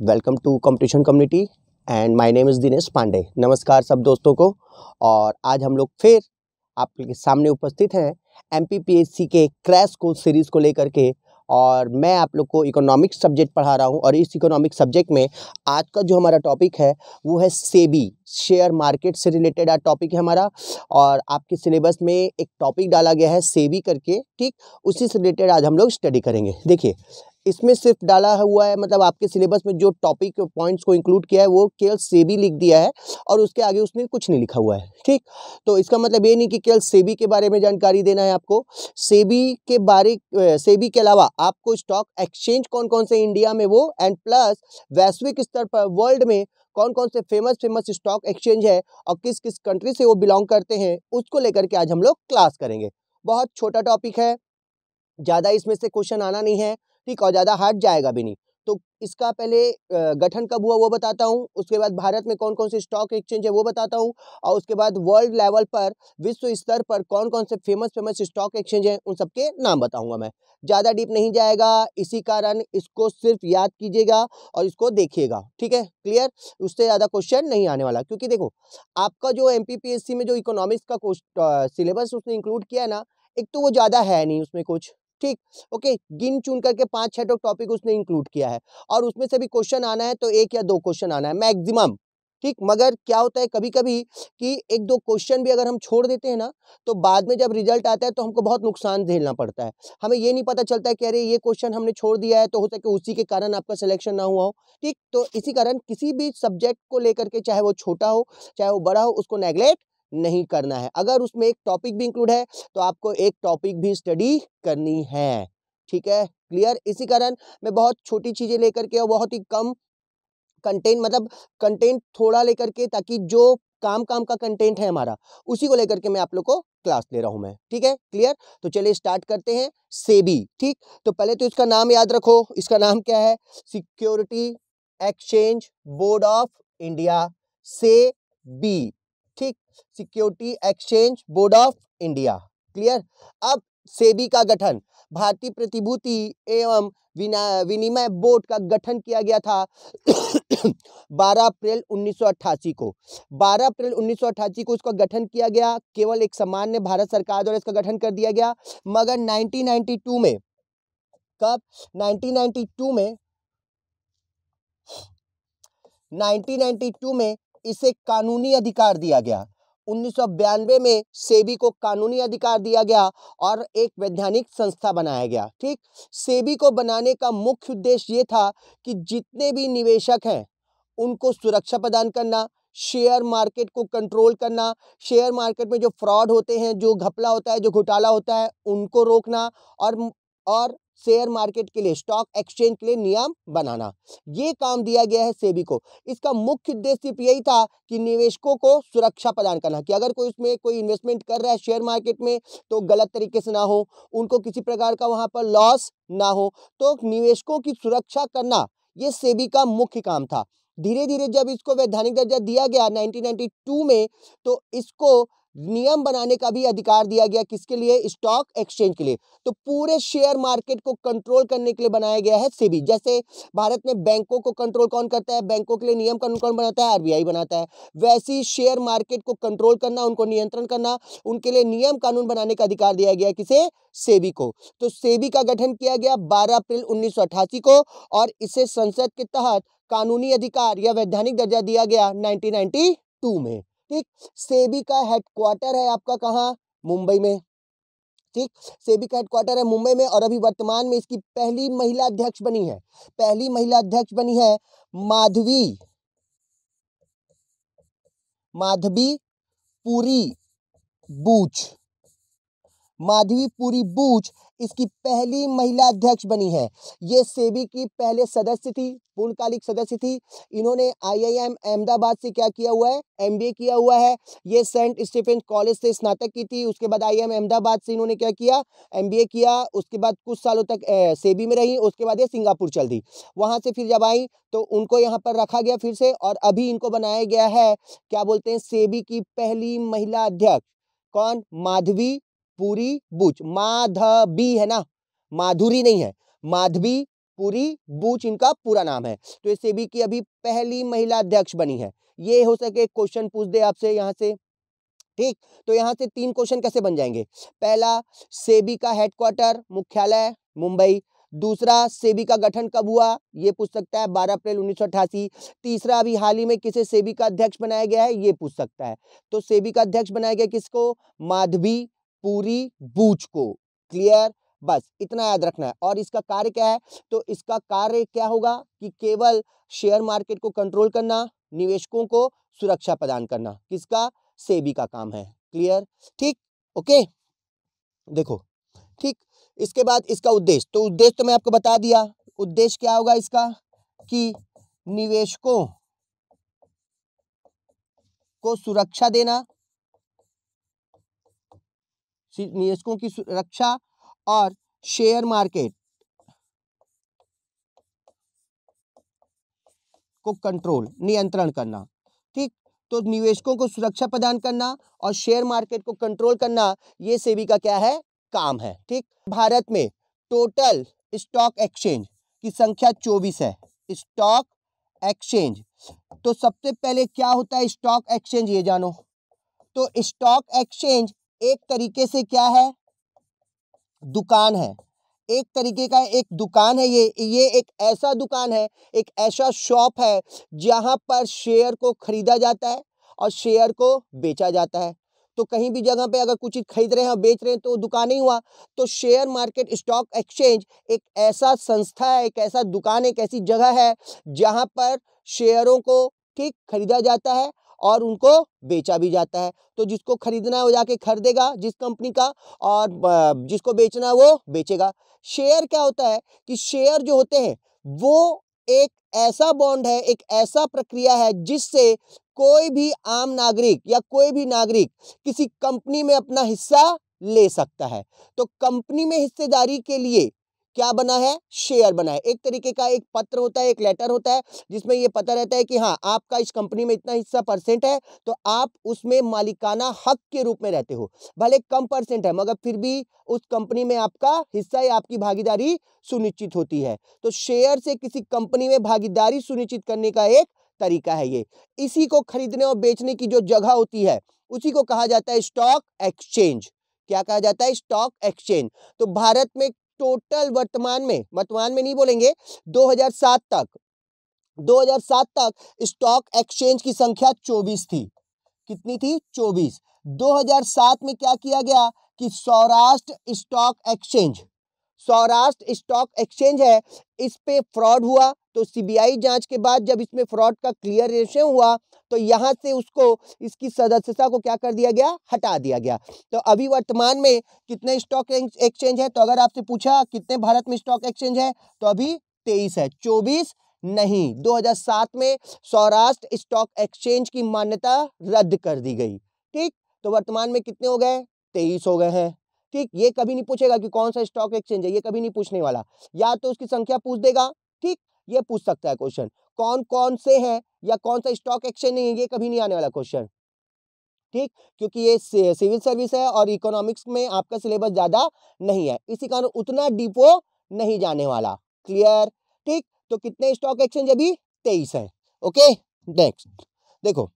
Welcome to competition community and my name is Dinesh Pandey नमस्कार सब दोस्तों को। और आज हम लोग फिर आपके सामने उपस्थित हैं एम के क्रैश कोर्स सीरीज़ को लेकर के। और मैं आप लोग को इकोनॉमिक्स सब्जेक्ट पढ़ा रहा हूँ और इस इकोनॉमिक सब्जेक्ट में आज का जो हमारा टॉपिक है वो है सेबी, शेयर मार्केट से रिलेटेड आज टॉपिक है हमारा। और आपके सिलेबस में एक टॉपिक डाला गया है सेबी करके, ठीक उसी से रिलेटेड आज हम लोग स्टडी करेंगे। देखिए इसमें सिर्फ़ डाला हुआ है मतलब आपके सिलेबस में जो टॉपिक पॉइंट्स को इंक्लूड किया है, वो केवल सेबी लिख दिया है और उसके आगे उसने कुछ नहीं लिखा हुआ है, ठीक? तो इसका मतलब ये नहीं कि केवल सेबी के बारे में जानकारी देना है आपको। सेबी के बारे सेबी के अलावा आपको स्टॉक एक्सचेंज कौन कौन से इंडिया में वो एंड प्लस वैश्विक स्तर पर वर्ल्ड में कौन कौन से फ़ेमस फ़ेमस स्टॉक एक्सचेंज है और किस किस कंट्री से वो बिलोंग करते हैं, उसको लेकर के आज हम लोग क्लास करेंगे। बहुत छोटा टॉपिक है, ज़्यादा इसमें से क्वेश्चन आना नहीं है। ठीक, और ज़्यादा हार्ड जाएगा भी नहीं। तो इसका पहले गठन कब हुआ वो बताता हूँ, उसके बाद भारत में कौन कौन से स्टॉक एक्सचेंज है वो बताता हूँ, और उसके बाद वर्ल्ड लेवल पर, विश्व स्तर पर कौन कौन से फ़ेमस फ़ेमस स्टॉक एक्सचेंज हैं, उन सबके नाम बताऊँगा मैं। ज़्यादा डीप नहीं जाएगा, इसी कारण इसको सिर्फ़ याद कीजिएगा और इसको देखिएगा, ठीक है? क्लियर उससे ज़्यादा क्वेश्चन नहीं आने वाला, क्योंकि देखो, आपका जो एमपीपीएससी में जो इकोनॉमिक्स का सिलेबस उसने इंक्लूड किया है ना, एक तो वो ज़्यादा है नहीं उसमें कुछ। ठीक? ओके, गिन चुन करके पाँच छह टॉपिक उसने इंक्लूड किया है और उसमें से भी क्वेश्चन आना है तो एक या दो क्वेश्चन आना है मैक्सिमम ठीक? मगर क्या होता है कभी कभी कि एक दो क्वेश्चन भी अगर हम छोड़ देते हैं ना तो बाद में जब रिज़ल्ट आता है तो हमको बहुत नुकसान झेलना पड़ता है। हमें ये नहीं पता चलता है कि अरे, ये क्वेश्चन हमने छोड़ दिया है तो हो सके उसी के कारण आपका सिलेक्शन ना हुआ हो, ठीक? तो इसी कारण किसी भी सब्जेक्ट को लेकर के, चाहे वो छोटा हो, चाहे वो बड़ा हो, उसको नेग्लेक्ट नहीं करना है। अगर उसमें एक टॉपिक भी इंक्लूड है तो आपको एक टॉपिक भी स्टडी करनी है। ठीक है? क्लियर इसी कारण मैं बहुत छोटी चीज़ें लेकर के और बहुत ही कम कंटेंट मतलब कंटेंट थोड़ा लेकर के ताकि जो काम काम का कंटेंट है हमारा, उसी को लेकर के मैं आप लोग को क्लास ले रहा हूँ मैं। ठीक है? क्लियर तो चलिए स्टार्ट करते हैं। सेबी ठीक? तो पहले तो इसका नाम याद रखो। इसका नाम क्या है? Security exchange board of India SEBI ठीक security exchange board of India. Clear? अब सेबी का गठन। भारतीय प्रतिभूति एवं विनिमय बोर्ड का गठन किया गया था 12 अप्रैल 1988 को। 12 अप्रैल 1988 को इसका गठन किया गया। केवल एक सामान्य भारत सरकार द्वारा इसका गठन कर दिया गया। मगर 1992 में, कब? 1992 में 1992 में इसे कानूनी अधिकार दिया गया। उन्नीस में सेबी को कानूनी अधिकार दिया गया और एक वैधानिक संस्था बनाया गया, ठीक? सेबी को बनाने का मुख्य उद्देश्य ये था कि जितने भी निवेशक हैं, उनको सुरक्षा प्रदान करना, शेयर मार्केट को कंट्रोल करना, शेयर मार्केट में जो फ्रॉड होते हैं, जो घपला होता है, जो घोटाला होता है, उनको रोकना और और शेयर मार्केट के लिए, स्टॉक एक्सचेंज के लिए नियम बनाना। ये काम दिया गया है सेबी को। इसका मुख्य उद्देश्य सिर्फ़ यही था कि निवेशकों को सुरक्षा प्रदान करना, कि अगर कोई उसमें कोई इन्वेस्टमेंट कर रहा है शेयर मार्केट में तो गलत तरीके से ना हो, उनको किसी प्रकार का वहाँ पर लॉस ना हो। तो निवेशकों की सुरक्षा करना, ये सेबी का मुख्य काम था। धीरे धीरे जब इसको वैधानिक दर्जा दिया गया 1992 में तो इसको नियम बनाने का भी अधिकार दिया गया किसके लिए? स्टॉक एक्सचेंज के लिए। तो पूरे शेयर मार्केट को कंट्रोल करने के लिए बनाया गया है सेबी। जैसे भारत में बैंकों को कंट्रोल कौन करता है? बैंकों के लिए नियम कानून कौन बनाता है? आरबीआई बनाता है। वैसी शेयर मार्केट को कंट्रोल करना, उनको नियंत्रण करना, उनके लिए नियम कानून बनाने का अधिकार दिया गया किसे? सेबी को। तो सेबी का गठन किया गया बारह अप्रैल उन्नीस सौ अठासी को और इसे संसद के तहत कानूनी अधिकार या वैधानिक दर्जा दिया गया नाइनटीन में। ठीक, सेबी का हेडक्वार्टर है आपका कहाँ? मुंबई में। ठीक, सेबी का हेडक्वार्टर है मुंबई में और अभी वर्तमान में इसकी पहली महिला अध्यक्ष बनी है। पहली महिला अध्यक्ष बनी है माधवी। माधवी पूरी बूच। माधवी पूरी बूच इसकी पहली महिला अध्यक्ष बनी है। ये सेबी की पहले सदस्य थी, पूर्णकालिक सदस्य थी। इन्होंने आईआईएम अहमदाबाद से क्या किया हुआ है? एमबीए किया हुआ है। ये सेंट स्टीफेंस कॉलेज से स्नातक की थी, उसके बाद आईआईएम अहमदाबाद से इन्होंने क्या किया? एमबीए किया, उसके बाद कुछ सालों तक सेबी में रही, उसके बाद ये सिंगापुर चल दी। वहाँ से फिर जब आई तो उनको यहाँ पर रखा गया फिर से और अभी इनको बनाया गया है, क्या बोलते हैं, सेबी की पहली महिला अध्यक्ष। कौन? माधवी पूरी बूच। माधवी है ना? माधुरी नहीं है। माधवी, पूरी बूच इनका पूरा नाम है। तो ये सेबी की अभी पहली महिला अध्यक्ष बनी है। ये हो सके क्वेश्चन पूछ दे आपसे यहाँ से। ठीक? तो यहाँ से तीन क्वेश्चन कैसे बन जाएँगे? पहला, सेबी का हेडक्वार्टर मुख्यालय, मुंबई। दूसरा, सेबी का गठन कब हुआ? ये पूछ सकता है 12 अप्रैल उन्नीस तीसरा, अभी हाल ही में किसे सेबी का अध्यक्ष बनाया गया है? ये पूछ सकता है। तो सेबी का अध्यक्ष बनाया गया किसको? माधवी। पूरी बूच को, क्लियर? बस, इतना याद रखना है। और इसका कार्य क्या है? तो इसका कार्य क्या होगा कि केवल शेयर मार्केट को कंट्रोल करना, निवेशकों को सुरक्षा प्रदान करना, किसका? सेबी का काम है। क्लियर? ठीक? ओके? देखो, ठीक? इसके बाद इसका उद्देश्य। तो उद्देश्य तो मैं आपको बता दिया। उद्देश्य क्या होगा इसका? कि निवेशकों को सुरक्षा देना निवेशकों की सुरक्षा और शेयर मार्केट को कंट्रोल, नियंत्रण करना, ठीक? तो निवेशकों को सुरक्षा प्रदान करना और शेयर मार्केट को कंट्रोल करना, ये सेबी का क्या है? काम है, ठीक? भारत में टोटल स्टॉक एक्सचेंज की संख्या 24 है, स्टॉक एक्सचेंज। तो सबसे पहले क्या होता है स्टॉक एक्सचेंज, ये जानो? तो स्टॉक एक्सचेंज एक तरीके से क्या है? दुकान है। एक तरीके का एक दुकान है ये ये एक ऐसा दुकान है, एक ऐसा शॉप है, जहाँ पर शेयर को खरीदा जाता है और शेयर को बेचा जाता है। तो कहीं भी जगह पे अगर कुछ चीज़ खरीद रहे हैं और बेच रहे हैं तो दुकान ही हुआ तो शेयर मार्केट स्टॉक एक्सचेंज एक ऐसा संस्था है, एक ऐसा दुकान, एक ऐसी जगह है, जहाँ पर शेयरों को ठीक खरीदा जाता है और उनको बेचा भी जाता है। तो जिसको खरीदना है वो जाके खरीदेगा जिस कंपनी का और जिसको बेचना है वो बेचेगा। शेयर क्या होता है कि शेयर जो होते हैं, वो एक ऐसा बॉन्ड है, एक ऐसा प्रक्रिया है जिससे कोई भी आम नागरिक या कोई भी नागरिक किसी कंपनी में अपना हिस्सा ले सकता है। तो कंपनी में हिस्सेदारी के लिए क्या बना है? शेयर बना है। एक तरीके का एक पत्र होता है, एक लेटर होता है, जिसमें ये पता रहता है कि हाँ आपका इस कंपनी में इतना हिस्सा परसेंट है तो आप उसमें मालिकाना हक के रूप में रहते हो। भले कम परसेंट है, मगर फिर भी उस कंपनी में आपका हिस्सा या आपकी भागीदारी सुनिश्चित होती है। तो शेयर से किसी कंपनी में भागीदारी सुनिश्चित करने का एक तरीका है ये। इसी को खरीदने और बेचने की जो जगह होती है, उसी को कहा जाता है स्टॉक एक्सचेंज। क्या कहा जाता है? Stock exchange. तो भारत में टोटल वर्तमान में वर्तमान में नहीं बोलेंगे 2007 तक 2007 तक स्टॉक एक्सचेंज की संख्या 24 थी। कितनी थी? 24 2007 में क्या किया गया कि Saurashtra stock exchange, Saurashtra stock exchange है, इस पे फ्रॉड हुआ तो सीबीआई जाँच के बाद जब इसमें फ्रॉड का क्लियरेशन हुआ तो यहाँ से उसको, इसकी सदस्यता को क्या कर दिया गया? हटा दिया गया। तो अभी वर्तमान में कितने स्टॉक एक्सचेंज है? तो अगर आपसे पूछा, कितने भारत में स्टॉक एक्सचेंज है? तो अभी तेईस है। चौबीस नहीं 2007 में सौराष्ट्र स्टॉक एक्सचेंज की मान्यता रद्द कर दी गई। ठीक? तो वर्तमान में कितने हो गए? तेईस हो गए हैं। ठीक? ये कभी नहीं पूछेगा कि कौन सा स्टॉक एक्सचेंज है, ये कभी नहीं पूछने वाला। या तो उसकी संख्या पूछ देगा। ठीक? ये पूछ सकता है क्वेश्चन, कौन कौन से हैं या कौन सा स्टॉक एक्सचेंज नहीं है, ये कभी नहीं आने वाला क्वेश्चन। ठीक? क्योंकि ये सिविल सर्विस है और इकोनॉमिक्स में आपका सिलेबस ज़्यादा नहीं है, इसी कारण उतना डिपो नहीं जाने वाला। क्लियर? ठीक? तो कितने स्टॉक एक्सचेंज अभी? तेईस है। ओके? नेक्स्ट। देखो,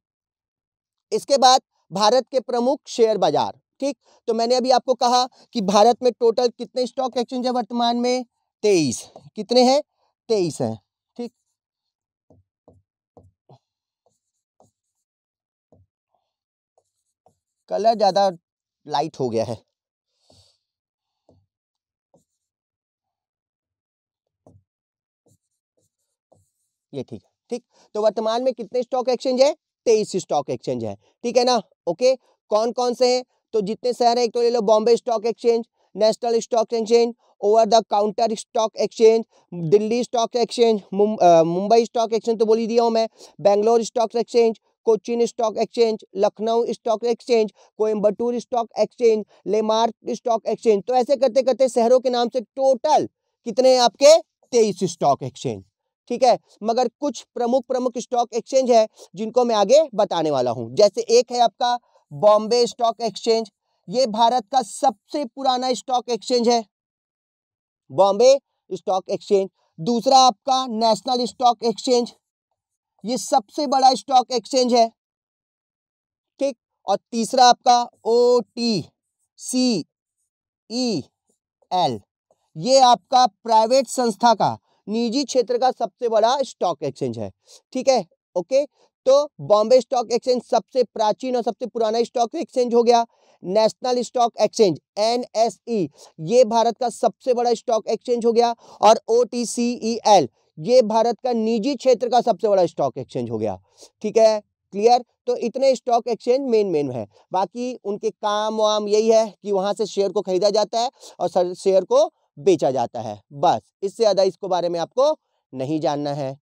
इसके बाद भारत के प्रमुख शेयर बाज़ार। ठीक? तो मैंने अभी आपको कहा कि भारत में टोटल कितने स्टॉक एक्सचेंज है वर्तमान में? तेईस। कितने हैं? तेईस है ठीक कलर ज़्यादा लाइट हो गया है। ये ठीक है, ठीक। तो वर्तमान में कितने स्टॉक एक्सचेंज है? तेईस स्टॉक एक्सचेंज है, ठीक है ना? ओके कौन कौन से हैं? तो जितने शहर है, एक तो ले लो Bombay stock exchange national stock exchange over the counter stock exchange Delhi stock exchange Mumbai stock exchange तो बोली दिया हूँ मैं Bangalore stock exchange Cochin stock exchange, Lucknow stock exchange Coimbatore stock exchange Lamarck stock exchange. तो ऐसे करते करते शहरों के नाम से टोटल कितने आपके? तेईस स्टॉक एक्सचेंज। ठीक है? मगर कुछ प्रमुख प्रमुख स्टॉक एक्सचेंज है जिनको मैं आगे बताने वाला हूँ। जैसे एक है आपका बॉम्बे स्टॉक एक्सचेंज। ये भारत का सबसे पुराना स्टॉक एक्सचेंज है। Bombay stock exchange. दूसरा आपका नेशनल स्टॉक एक्सचेंज। ये सबसे बड़ा स्टॉक एक्सचेंज है। ठीक? और तीसरा आपका ओ टी सी ई एल ये आपका प्राइवेट संस्था का, निजी क्षेत्र का सबसे बड़ा स्टॉक एक्सचेंज है। ठीक है? ओके? तो बॉम्बे स्टॉक एक्सचेंज सबसे प्राचीन और सबसे पुराना स्टॉक एक्सचेंज हो गया। नेशनल स्टॉक एक्सचेंज एनएसई ये भारत का सबसे बड़ा स्टॉक एक्सचेंज हो गया और ओ ये भारत का निजी क्षेत्र का सबसे बड़ा स्टॉक एक्सचेंज हो गया। ठीक है? क्लियर तो इतने स्टॉक एक्सचेंज मेन मेन है। बाकी उनके काम वाम यही है कि वहाँ से शेयर को खरीदा जाता है और शेयर को बेचा जाता है। बस, इससे ज़्यादा इसको बारे में आपको नहीं जानना है।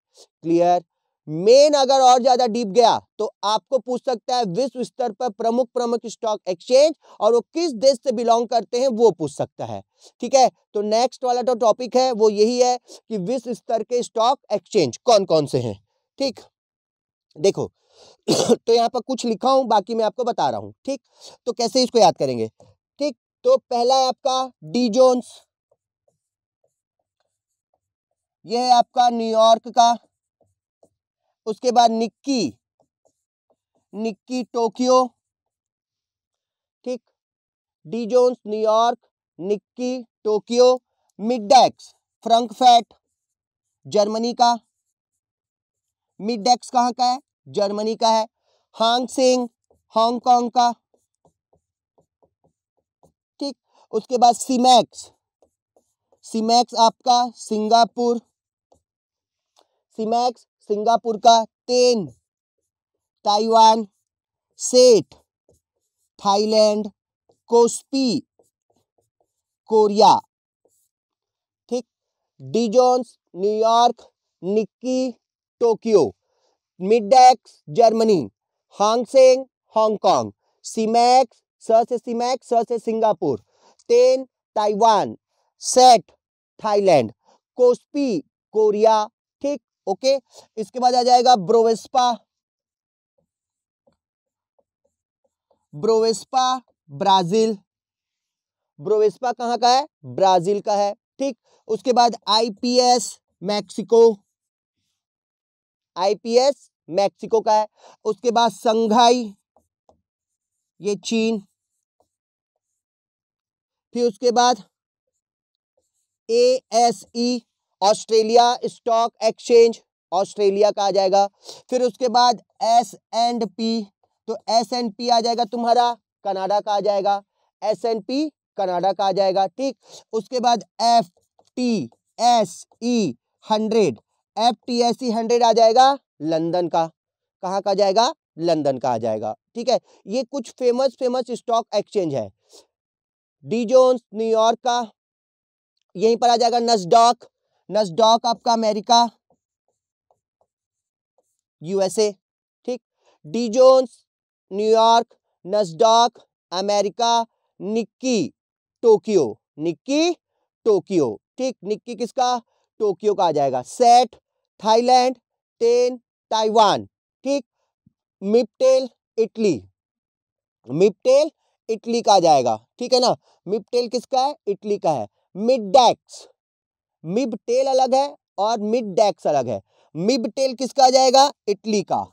क्लियर मेन अगर और ज़्यादा डीप गया तो आपको पूछ सकता है विश्व स्तर पर प्रमुख प्रमुख स्टॉक एक्सचेंज और वो किस देश से बिलोंग करते हैं, वो पूछ सकता है। ठीक है? तो नेक्स्ट वाला जो तो टॉपिक है, वो यही है कि विश्व स्तर के स्टॉक एक्सचेंज कौन कौन से हैं? ठीक? देखो तो यहाँ पर कुछ लिखा हूँ, बाकी मैं आपको बता रहा हूँ। ठीक? तो कैसे इसको याद करेंगे? ठीक? तो पहला है आपका डी जोन्स यह है आपका न्यूयॉर्क का उसके बाद निक्की। Nikkei Tokyo. ठीक? Dow Jones New York, Nikkei Tokyo Midex Frankfurt Germany का। मिडेक्स कहाँ का है? जर्मनी का है। हांगसिंग, हांगकांग का। ठीक? उसके बाद सीमैक्स। सीमैक्स आपका सिंगापुर। सीमैक्स सिंगापुर का तेन, ताइवान, सेठ, थाईलैंड, कोस्पी, कोरिया। ठीक, Dow Jones, New York, Nikkei, Tokyo. Midex, Germany. Hang Seng, Hong Kong. Simex, स से सीमैक्स, स से सिंगापुर। तेन, Taiwan. SET Thailand. Kospi, Korea. ठीक ओके, इसके बाद आ जाएगा ब्रोवेस्पा। Bovespa, Brazil. ब्रोवेस्पा कहाँ का है? ब्राज़ील का है, ठीक। उसके बाद आईपीएस, मैक्सिको। आईपीएस, मैक्सिको का है। उसके बाद संघाई ये चीन। फिर उसके बाद A S E. Australia stock exchange, Australia का आ जाएगा। फिर उसके बाद एस एंड पी तो एस एंड पी आ जाएगा तुम्हारा, कनाडा का आ जाएगा। एस एंड पी, कनाडा का आ जाएगा, ठीक। उसके बाद F T, S E, hundred, F T S E hundred आ जाएगा, लंदन का। कहाँ का जाएगा? लंदन का आ जाएगा, ठीक है। ये कुछ फ़ेमस फ़ेमस स्टॉक एक्सचेंज है। डी जोन्स न्यूयॉर्क का, यहीं पर आ जाएगा नसडॉक नसडॉक आपका अमेरिका, यूएसए, ठीक? Dow Jones New York Nasdaq America, Nikkei, Tokyo. Nikkei, Tokyo, ठीक? निक्की किसका? टोक्यो का आ जाएगा। सेट, थाईलैंड, टेन, ताइवान, ठीक? मिपटेल, इटली। मिपटेल, इटली का आ जाएगा, ठीक है ना? मिपटेल किसका है? इटली का है। मिडेक्स मिब टेल अलग है और मिड डेक्स अलग है। मिब टेल किसका आ जाएगा? इटली का।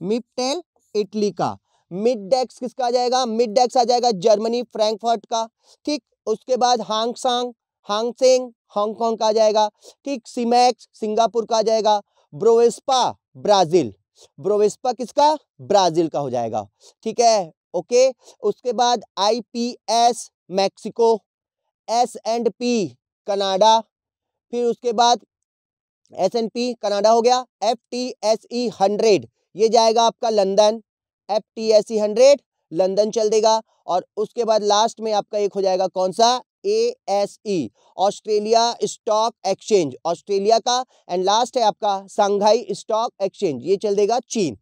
मिब टेल इटली का। मिड डेक्स किसका आ जाएगा? मिड डेक्स आ जाएगा जर्मनी, फ्रैंकफर्ट का। ठीक, उसके बाद हांगसांग हांगसेंग हांगकांग का आ जाएगा। ठीक, सीमैक्स, सिंगापुर का आ जाएगा। Bovespa, Brazil. ब्रोवेस्पा किसका? ब्राज़ील का हो जाएगा। ठीक है, ओके। उसके बाद IPS Mexico. S and P Canada. फिर उसके बाद एस एंड पी कनाडा हो गया। F T S E hundred ये जाएगा आपका London. F T S E hundred London चल देगा। और उसके बाद लास्ट में आपका एक हो जाएगा कौन सा? A S E Australia stock exchange. Australia का एंड लास्ट है आपका संघाई स्टॉक एक्सचेंज। ये चल देगा चीन।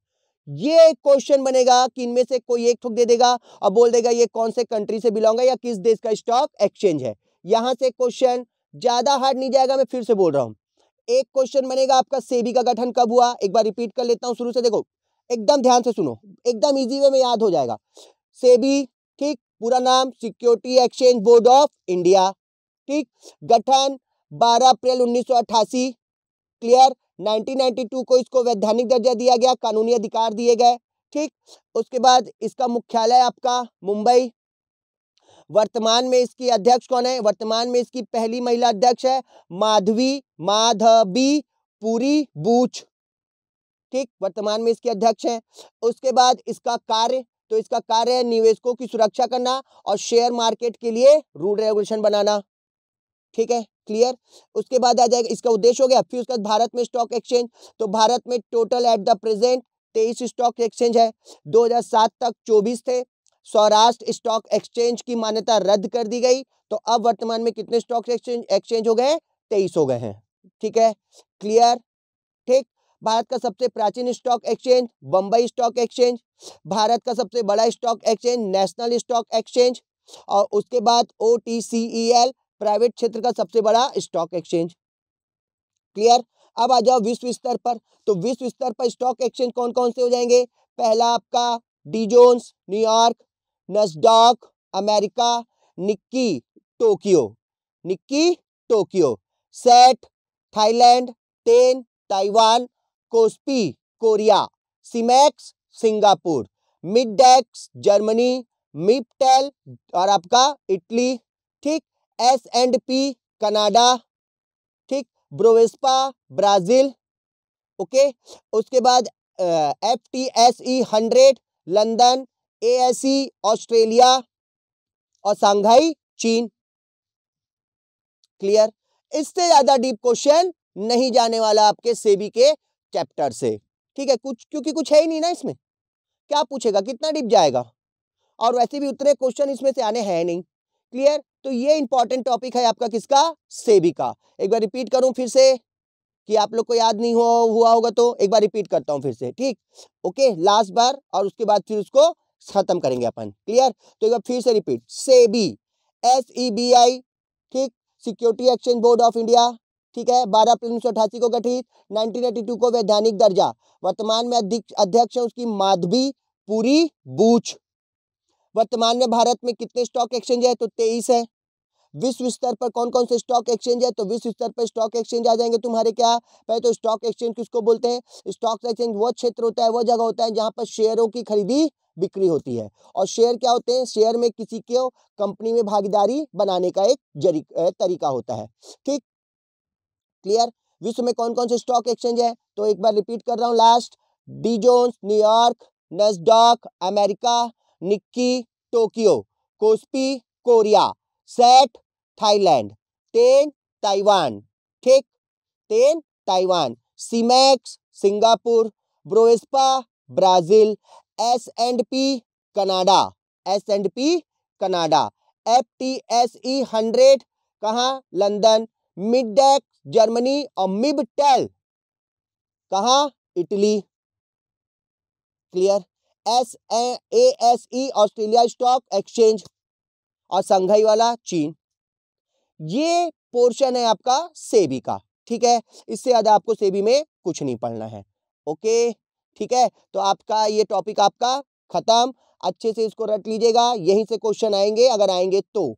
ये क्वेश्चन बनेगा कि इनमें से कोई एक ठुक दे देगा और बोल देगा, ये कौन से कंट्री से बिलोंग है या किस देश का स्टॉक एक्सचेंज है? यहाँ से क्वेश्चन ज़्यादा हार्ड नहीं जाएगा, मैं फिर से बोल रहा हूँ। एक क्वेश्चन बनेगा आपका, सेबी का गठन कब हुआ? एक बार रिपीट कर लेता हूँ शुरू से, देखो, एकदम ध्यान से सुनो, एकदम इजी वे में याद हो जाएगा। सेबी, ठीक, पूरा नाम, security exchange board of India, ठीक, गठन 12 अप्रैल 1988 क्लियर? 1992 को इसको वैधानिक दर्जा दिया गया, कानूनी अधिकार दिए गए, ठीक? उसके बाद इसका मुख्यालय आपका मुंबई। वर्तमान में इसकी अध्यक्ष कौन है? वर्तमान में इसकी पहली महिला अध्यक्ष है माधवी माधवी पूरी बूच, ठीक? वर्तमान में इसके अध्यक्ष हैं। उसके बाद इसका कार्य तो इसका कार्य है निवेशकों की सुरक्षा करना और शेयर मार्केट के लिए रूल रेगुलेशन बनाना, ठीक है? क्लियर उसके बाद आ जाएगा, इसका उद्देश्य हो गया, फिर उसके बाद भारत में स्टॉक एक्सचेंज तो भारत में टोटल एट द प्रेजेंट तेईस स्टॉक एक्सचेंज है 2007 तक 24 थे, सौराष्ट्र स्टॉक एक्सचेंज की मान्यता रद्द कर दी गई तो अब वर्तमान में कितने स्टॉक एक्सचेंज एक्सचेंज हो गए तेईस हो गए हैं, ठीक है क्लियर ठीक, भारत का सबसे प्राचीन stock exchange Bombay stock exchange Bharat का सबसे बड़ा stock exchange national stock exchange और उसके बाद O T C E L private क्षेत्र का सबसे बड़ा स्टॉक एक्सचेंज। क्लियर? अब आ जाओ विश्व स्तर पर। तो विश्व स्तर पर स्टॉक एक्सचेंज कौन कौन से हो जाएँगे? पहला आपका Dow Jones New York Nasdaq, America, Nikkei, Tokyo. Nikkei, Tokyo. SET, Thailand, ten, Taiwan, Kospi, Korea. Simex, Singapore. मिडेक्स Germany, मिपटेल और आपका इटली। ठीक? एस एंड पी कनाडा, ठीक, ब्रोवेस्पा, ब्राज़ील, ओके, उसके बाद F T S E hundred, London A S E Australia और Shanghai China. Clear? इससे ज़्यादा deep question नहीं जाने वाला आपके सेबी के चैप्टर से, ठीक है? कुछ, क्योंकि कुछ है ही नहीं ना इसमें। क्या पूछेगा? कितना डीप जाएगा? और वैसे भी उतने क्वेश्चन इसमें से आने हैं नहीं। क्लियर तो ये इंपॉर्टेंट टॉपिक है आपका किसका? सेबी का। एक बार रिपीट करूँ फिर से? कि आप लोग को याद नहीं हो, हुआ होगा तो एक बार रिपीट करता हूँ फिर से, ठीक? ओके लास्ट बार और उसके बाद फिर उसको खत्म करेंगे अपन क्लियर तो एक बार फिर से repeat SEBI S E B I ठीक? Security exchange board of India ठीक है? बारह अप्रैल उन्नीस सौ अठासी को गठित 1982 को वैधानिक दर्जा। वर्तमान में अध्यक्ष है उसकी माधवी, पूरी, बूच। वर्तमान में भारत में कितने स्टॉक एक्सचेंज है? तो तेईस है। विश्व स्तर पर कौन कौन से स्टॉक एक्सचेंज है? तो विश्व स्तर पर स्टॉक एक्सचेंज आ जाएँगे तुम्हारे क्या? पहले तो स्टॉक एक्सचेंज किसको बोलते हैं? स्टॉक एक्सचेंज वो क्षेत्र होता है, वो जगह होता है जहाँ पर शेयरों की खरीदी, बिक्री होती है। और शेयर क्या होते हैं? शेयर में किसी को कंपनी में भागीदारी बनाने का एक तरीका होता है। ठीक? क्लियर विश्व में कौन कौन से स्टॉक एक्सचेंज है? तो एक बार रिपीट कर रहा हूँ। Last Dow Jones New York Nasdaq America Nikkei Tokyo, Kospi Korea, SET Thailand ten Taiwan, ठीक ten Taiwan, Simex, Singapore, Bovespa, Brazil, S and P, Canada, S and P, Canada, F T S E hundred, कहा, London Midex Germany, और Mibtel, कहा, Italy, clear? S A S, E, Australia stock exchange और Shanghai वाला चीन। ये portion है आपका सेबी का, ठीक है? इससे ज़्यादा आपको सेबी में कुछ नहीं पढ़ना है, ओके? ठीक है? तो आपका ये टॉपिक आपका खत्म। अच्छे से इसको रट लीजिएगा, यहीं से क्वेश्चन आएँगे, अगर आएँगे तो।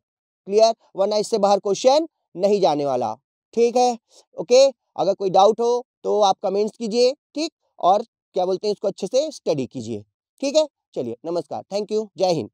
क्लियर? वरना इससे बाहर क्वेश्चन नहीं जाने वाला, ठीक है? ओके? अगर कोई डाउट हो तो आप कमेंट्स कीजिए, ठीक? और क्या बोलते हैं इसको, अच्छे से स्टडी कीजिए। ठीक है? चलिए नमस्कार थैंक यू जय हिंद।